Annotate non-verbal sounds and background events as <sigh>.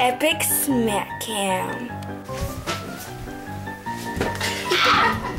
epic smack cam. <laughs>